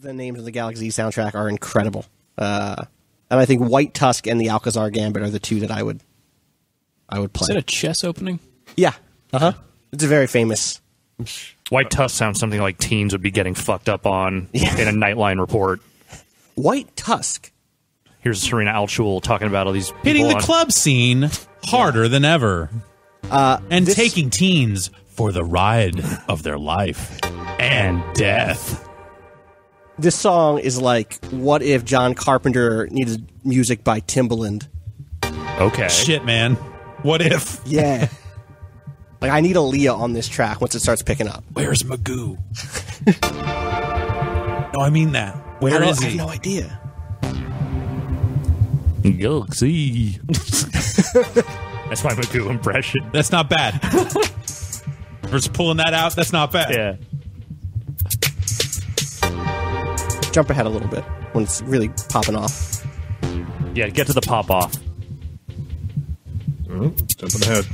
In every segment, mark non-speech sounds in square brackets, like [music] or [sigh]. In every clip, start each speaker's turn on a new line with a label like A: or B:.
A: The names of the Galax-Z soundtrack are incredible, uh, and I think White Tusk and the Alcazar Gambit are the two that I would I would play.
B: Is that a chess opening?
A: yeah, uh huh. It's a very famous.
C: White Tusk sounds something like teens would be getting fucked up on [laughs]
A: Yeah.
C: in a Nightline report.
A: White Tusk.
C: Here's Serena Altschul talking about all these people
D: Hitting the
C: on-
D: club scene harder than ever.
A: Uh,
D: and
A: this-
D: taking teens for the ride of their life and death.
A: This song is like, what if John Carpenter needed music by Timbaland?
C: Okay.
D: Shit, man. What if?
A: Yeah. [laughs] like I need Aaliyah on this track once it starts picking up.
D: Where's Magoo? [laughs] no, I mean that. Where
A: I, don't- I have
D: he?
A: no idea.
C: Galax-Z. [laughs] That's my Magoo impression.
D: That's not bad. Versus pulling that out, that's not bad.
C: Yeah.
A: Jump ahead a little bit when it's really popping off.
C: Yeah, get to the pop off.
E: Oh, jumping ahead.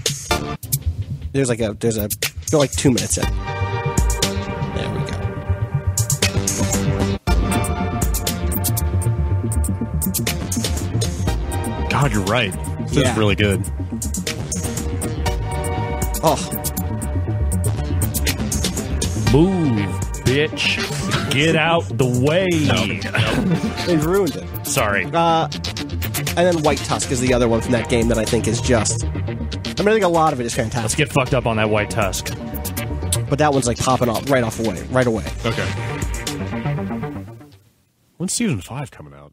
A: There's like a there's a go like two minutes in. There we go.
E: God, you're right. This
A: Yeah.
E: is really good.
A: Oh,
C: Move, bitch. Get out the way. [laughs]
A: they've ruined it.
C: Sorry.
A: Uh, and then White Tusk is the other one from that game that I think is just. I mean, I think a lot of it is
C: Let's
A: fantastic,
C: get fucked up on that white tusk.
A: but that one's like popping off right off away, right away.
E: Okay. When's season five coming out?